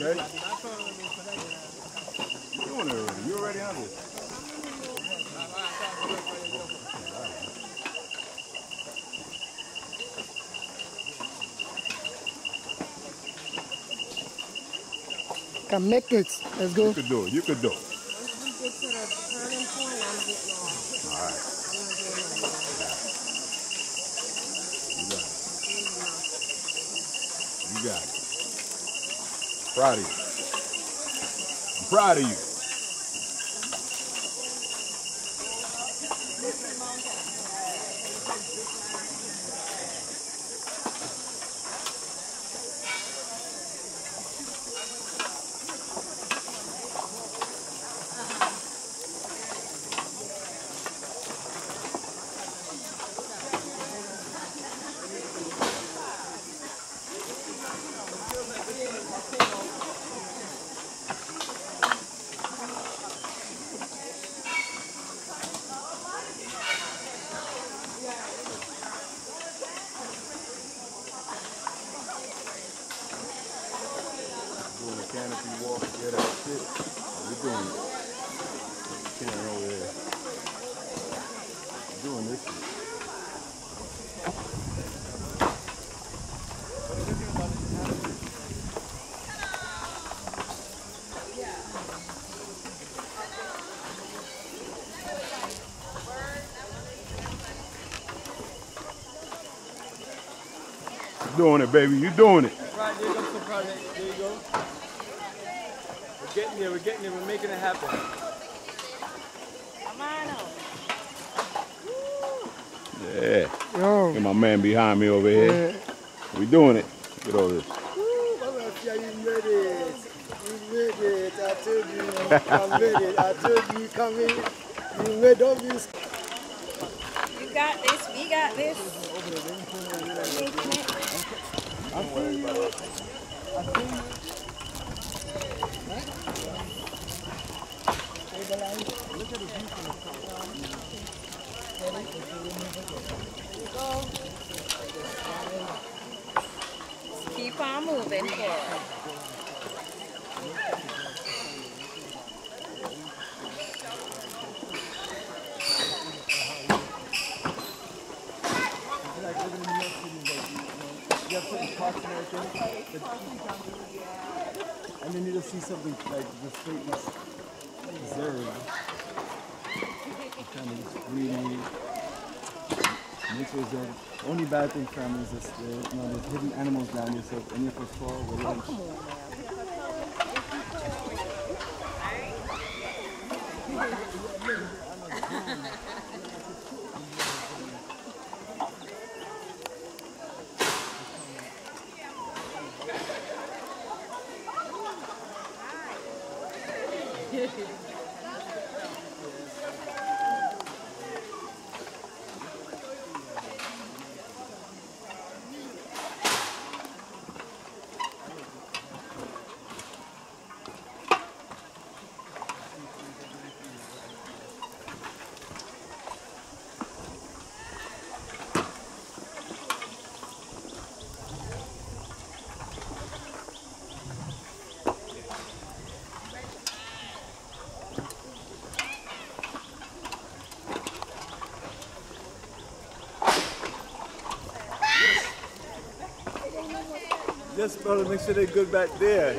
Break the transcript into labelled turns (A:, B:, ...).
A: Okay. You're doing it already. You're already on this.
B: Can make it. Let's go.
A: You could do it. You could do it.
C: Once we get to the turning point, I'm getting off.
A: All right.
C: I'm not doing it.
A: You got it. Proud of you. I'm proud of you. Canopy walk. Yeah, that's it. We're oh, doing it. Karen over there. Doing this shit. Doing it, baby. You doing it.
D: Right, there goes the project. There you go. We're getting there. We're getting there. We're making it happen.
C: Come on up.
A: Yeah.
B: Yo.
A: Get my man behind me over here.
B: Yeah.
A: We doing it. Get over this.
D: Yeah, you made it. You made it. I told you. I made it. I told you. Come in. You made all this.
C: You got this. We got this. Keep on moving forward.
D: You have parts and everything. But, and then you just see something like the street is reserved. Kind of just really nature reserve. Only bad thing family is this, the, you know, there's hidden animals down here, so if any of us fall, we're lynched. Yes, brother, make sure they're good back there.